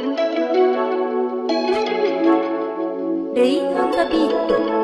レイン・オン・ザ・ビート